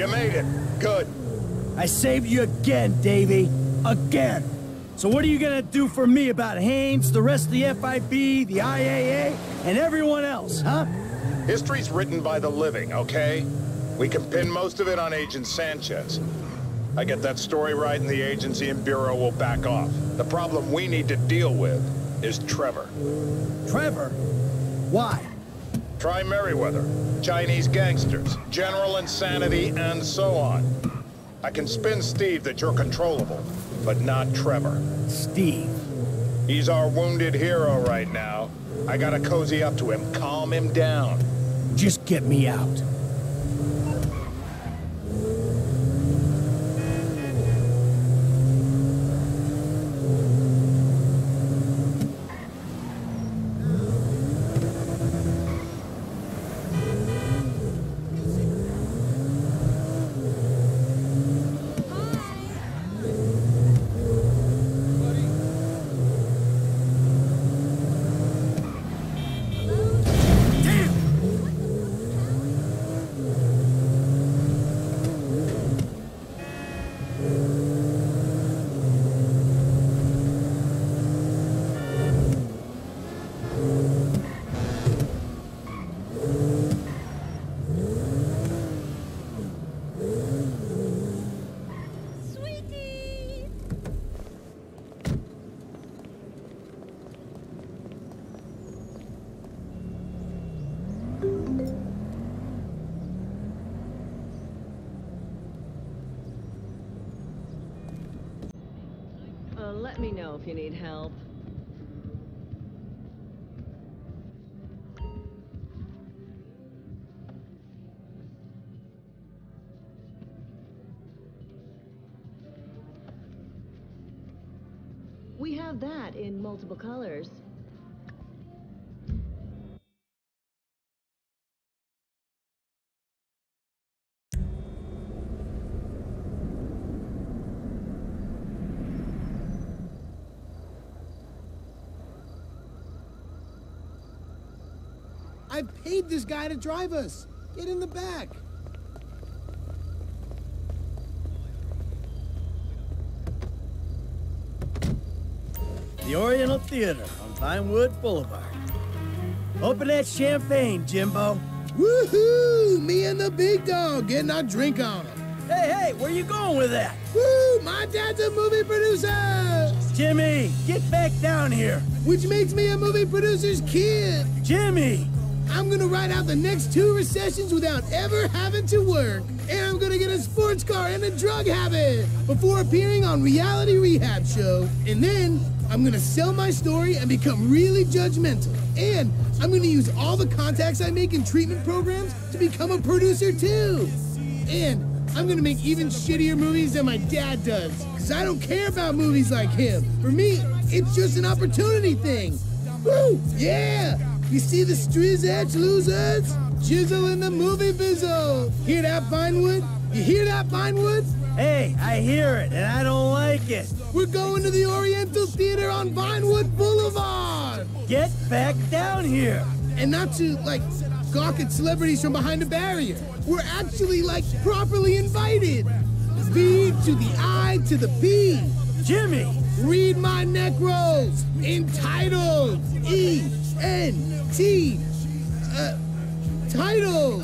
You made it. Good. I saved you again, Davy. Again. So what are you gonna do for me about Haines, the rest of the FIB, the IAA, and everyone else, huh? History's written by the living, okay? We can pin most of it on Agent Sanchez. I get that story right and the agency and Bureau will back off. The problem we need to deal with is Trevor. Trevor? Why? Try Merryweather, Chinese gangsters, general insanity, and so on. I can spin Steve that you're controllable, but not Trevor. Steve. He's our wounded hero right now. I gotta cozy up to him, calm him down. Just get me out. Uh, let me know if you need help. We have that in multiple colors. I paid this guy to drive us. Get in the back. The Oriental Theater on Vinewood Boulevard. Open that champagne, Jimbo. Woohoo! Me and the big dog getting our drink on. Hey, hey, where you going with that? Woo! My dad's a movie producer! Jimmy, get back down here. Which makes me a movie producer's kid. Jimmy! I'm gonna ride out the next two recessions without ever having to work. And I'm gonna get a sports car and a drug habit before appearing on Reality Rehab Show. And then I'm gonna sell my story and become really judgmental. And I'm gonna use all the contacts I make in treatment programs to become a producer too. And I'm gonna make even shittier movies than my dad does. Cause I don't care about movies like him. For me, it's just an opportunity thing. Woo! Yeah! You see the street's Edge losers? Jizzle in the movie bizzle. Hear that, Vinewood? You hear that, Vinewood? Hey, I hear it, and I don't like it. We're going to the Oriental Theater on Vinewood Boulevard. Get back down here. And not to, like, gawk at celebrities from behind a barrier. We're actually, like, properly invited. V to the I to the P. Jimmy! Read my necros! rolls. Entitled. E N T. Uh, title.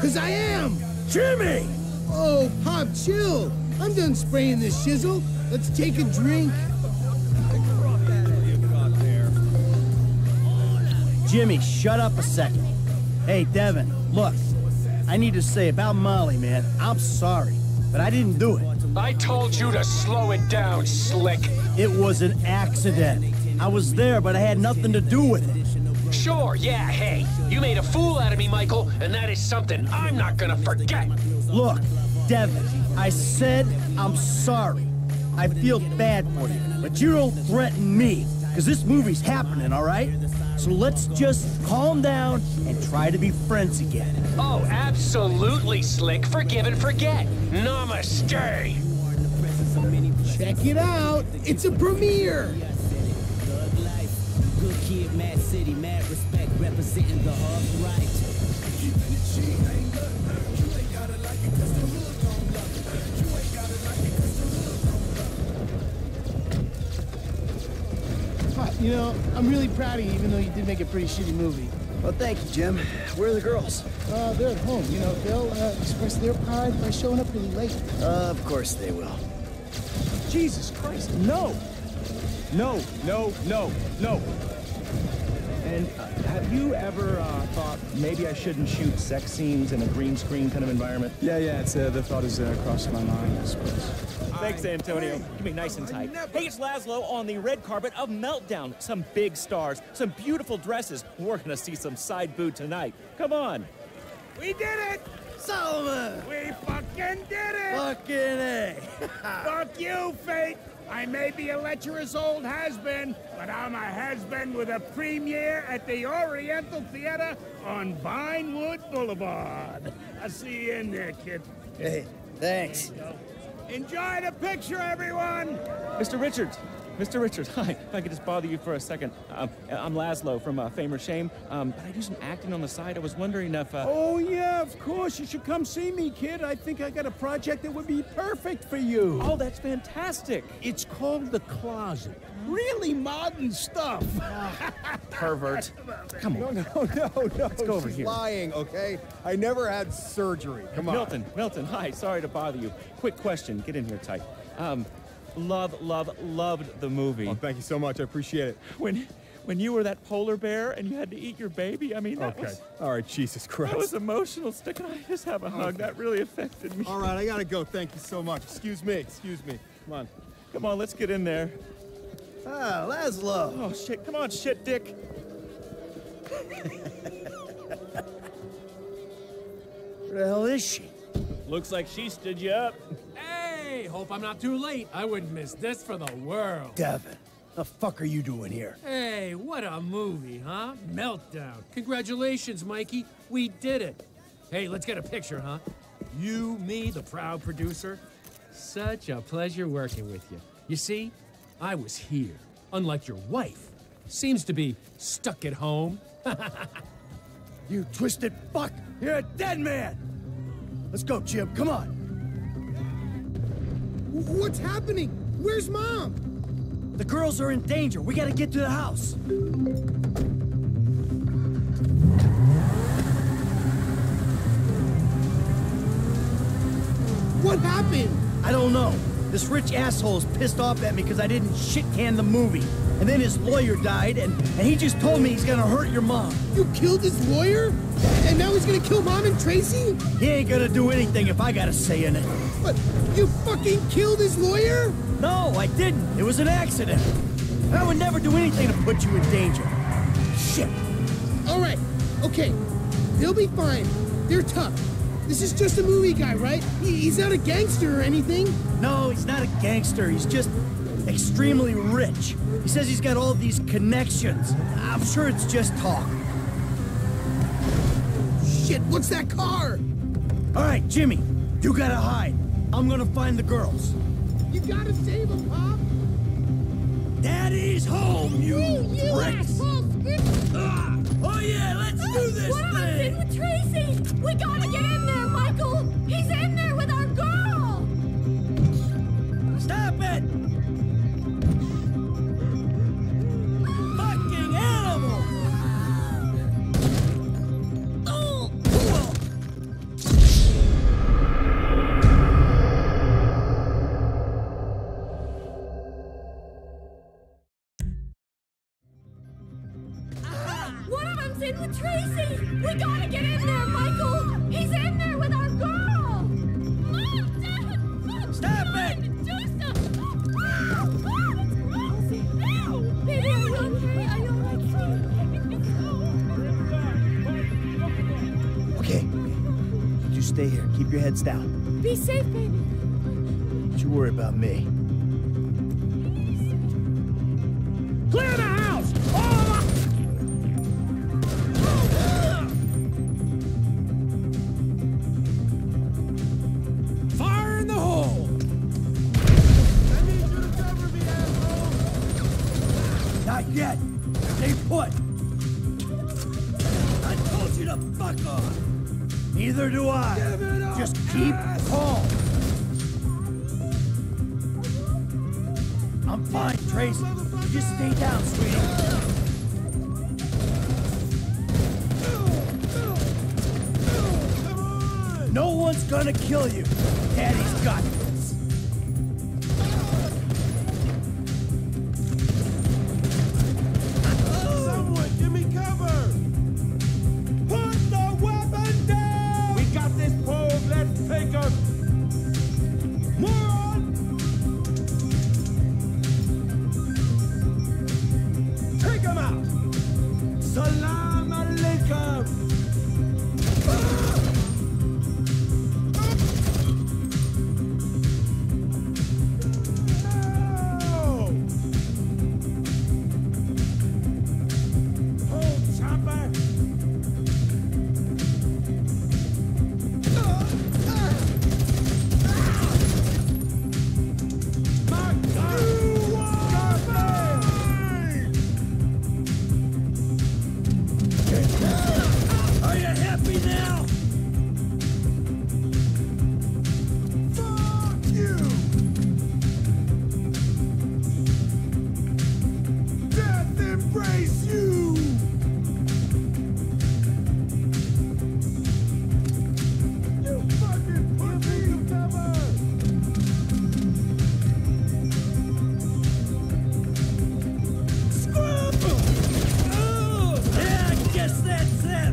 Cause I am. Jimmy! Oh, Pop, chill. I'm done spraying this shizzle. Let's take a drink. Jimmy, shut up a second. Hey, Devin, look. I need to say about Molly, man. I'm sorry, but I didn't do it. I told you to slow it down, Slick. It was an accident. I was there, but I had nothing to do with it. Sure, yeah, hey. You made a fool out of me, Michael, and that is something I'm not gonna forget. Look, Devin, I said I'm sorry. I feel bad for you, but you don't threaten me, because this movie's happening, all right? So let's just calm down and try to be friends again. Oh, absolutely, Slick. Forgive and forget. Namaste. Check it out. It's a premiere kid, mad city, mad respect, representing the You You know, I'm really proud of you, even though you did make a pretty shitty movie. Well, thank you, Jim. Where are the girls? Uh, they're at home. You know, they'll uh, express their pride by showing up really late. Uh, of course they will. Jesus Christ, no! No, no, no, no. And uh, have you ever uh, thought maybe I shouldn't shoot sex scenes in a green screen kind of environment? Yeah, yeah, it's, uh, the thought has uh, crossed my mind, I suppose. Thanks, Antonio. Give me nice and tight. Hey, it's Laszlo on the red carpet of Meltdown. Some big stars, some beautiful dresses. We're gonna see some side boob tonight. Come on. We did it! Solomon! We fucking did it! Fucking A! Fuck you, fate! I may be a lecherous old has-been, but I'm a has-been with a premiere at the Oriental Theater on Vinewood Boulevard. I'll see you in there, kid. Hey, thanks. Enjoy the picture, everyone! Mr. Richards. Mr. Richards, hi. If I could just bother you for a second. Um, I'm Laszlo from uh, Fame or Shame, um, but I do some acting on the side. I was wondering if... Uh... Oh, yeah, of course. You should come see me, kid. I think I got a project that would be perfect for you. Oh, that's fantastic. It's called The Closet. Really modern stuff. Pervert. Come on. No, no, no, no. Let's go over She's here. lying, okay? I never had surgery. Come on. Milton, Milton, hi. Sorry to bother you. Quick question. Get in here tight. Um, love, love, loved the movie. Oh, thank you so much. I appreciate it. When, when you were that polar bear and you had to eat your baby, I mean, that Okay. was All right, Jesus Christ. that was emotional. Stick, and I just have a hug? That really affected me. All right, I gotta go. Thank you so much. Excuse me. Excuse me. Come on. Come on, let's get in there. Ah, Laszlo. Oh shit! Come on, shit, Dick. Where the hell is she? Looks like she stood you up. Hey, hope I'm not too late. I wouldn't miss this for the world. Devin. The fuck are you doing here? Hey, what a movie, huh? Meltdown. Congratulations, Mikey. We did it. Hey, let's get a picture, huh? You, me, the proud producer. Such a pleasure working with you. You see, I was here, unlike your wife. Seems to be stuck at home. You twisted fuck! You're a dead man! Let's go, Jim. Come on. What's happening? Where's mom? The girls are in danger. We gotta get to the house. What happened? I don't know. This rich asshole is pissed off at me because I didn't shit can the movie. And then his lawyer died, and, and he just told me he's gonna hurt your mom. You killed his lawyer? And now he's gonna kill mom and Tracy? He ain't gonna do anything if I got a say in it. But you fucking killed his lawyer? No, I didn't. It was an accident. I would never do anything to put you in danger. Shit. All right, okay. They'll be fine. They're tough. This is just a movie guy, right? He's not a gangster or anything. No, he's not a gangster. He's just extremely rich. He says he's got all these connections. I'm sure it's just talk. Shit, what's that car? All right, Jimmy, you gotta hide. I'm gonna find the girls. You gotta save them, Pop. Daddy's home, you, You pricks. Ah! Oh yeah, let's do this What thing. doing with Tracy? We gotta get in there, Michael! He's in there with our girl! Stop it! Stay here. Keep your heads down. Be safe, baby. Don't you worry about me. Just keep calm. I'm fine, Trace. You just stay down, sweetie. No one's gonna kill you. Daddy's got this.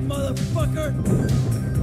Motherfucker.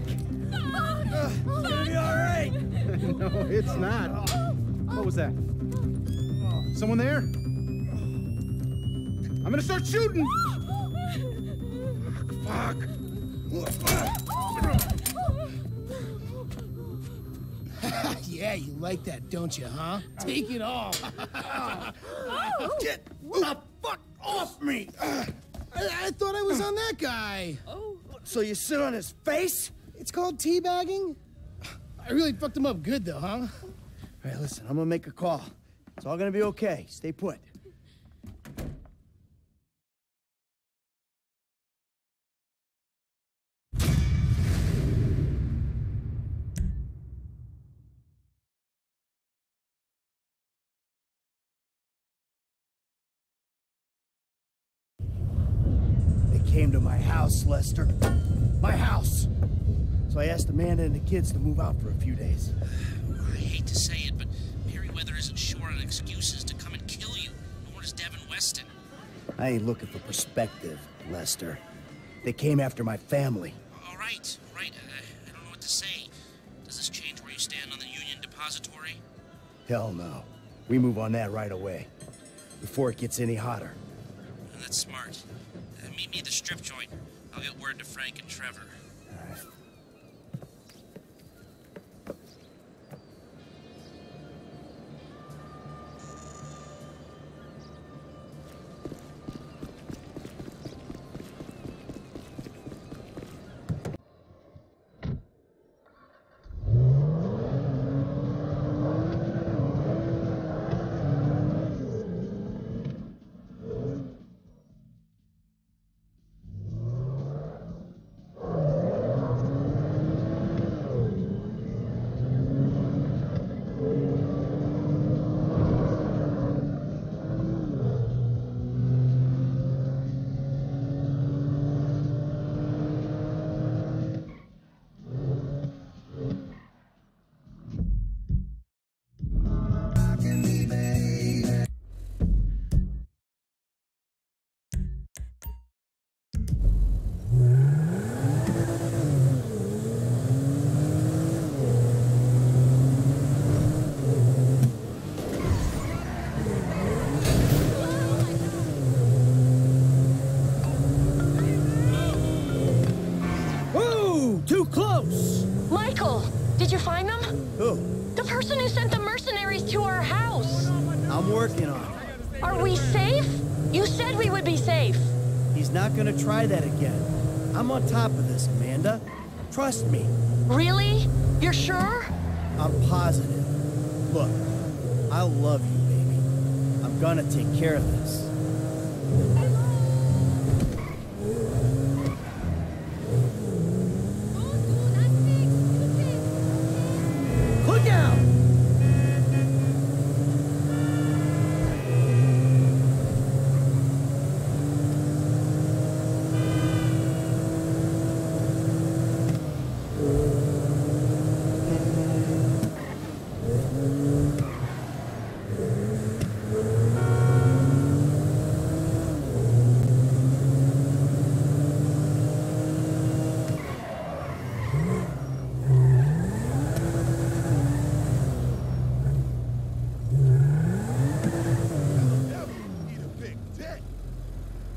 Dick. It's gonna be alright! no, it's not. What was that? Someone there? I'm gonna start shooting! Fuck! yeah, you like that, don't you, huh? Take it all. Get the fuck off me! I, I thought I was on that guy. Oh. So you sit on his face? It's called teabagging. I really fucked him up good, though, huh? All right, listen, I'm gonna make a call. It's all gonna be okay. Stay put. So I asked Amanda and the kids to move out for a few days. I hate to say it, but Merryweather isn't short on excuses to come and kill you, nor is Devin Weston. I ain't looking for perspective, Lester. They came after my family. All right, right. Uh, I don't know what to say. Does this change where you stand on the Union Depository? Hell no. We move on that right away. Before it gets any hotter. That's smart. Uh, meet me at the strip joint. I'll get word to Frank and Trevor. The sent the mercenaries to our house. I'm working on it. Are we safe? You said we would be safe. He's not gonna try that again. I'm on top of this, Amanda. Trust me. Really? You're sure? I'm positive. Look, I love you, baby. I'm gonna take care of this.